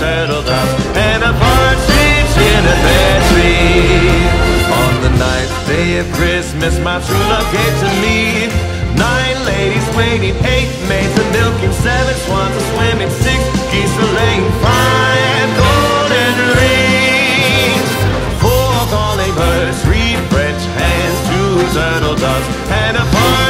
two turtle doves, and a partridge in a pear tree. On the ninth day of Christmas, my true love gave to me nine ladies waiting, eight maids a milking, seven swans a swimming, six geese a laying, five golden rings, four calling birds, three French hens, two turtle doves, and a partridge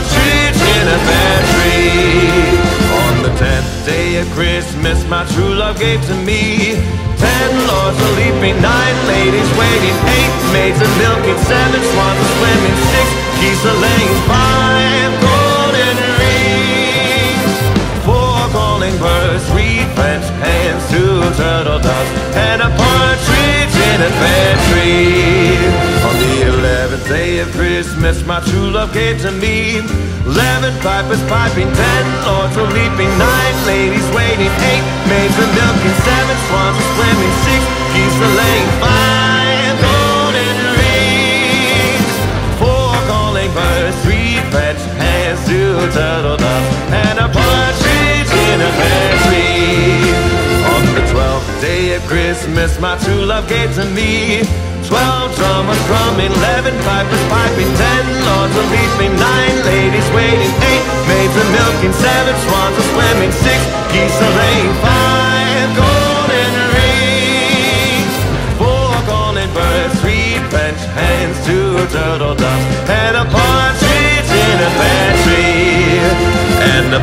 of Christmas, my true love gave to me ten lords a leaping, nine ladies waiting, eight maids a milking, seven swans a swimming, six geese a laying, five golden rings, four calling birds, three French hens, two turtle doves, and a partridge in a pear tree. Of Christmas, my true love gave to me. Eleven pipers piping, ten lords a leaping, nine ladies waiting, eight maids a milking, seven swans a swimming, six geese a laying, five golden rings, four calling birds, three French hens, two turtle doves, and a partridge in a pear tree. On the twelfth day of Christmas, my true love gave to me twelve drummers drumming, eleven pipers piping, ten lords a leaping, nine ladies waiting, eight maids a milking, seven swans a swimming, six geese a laying, five golden rings, four golden birds, three French hens, two turtle doves, and a partridge in a pear tree, and a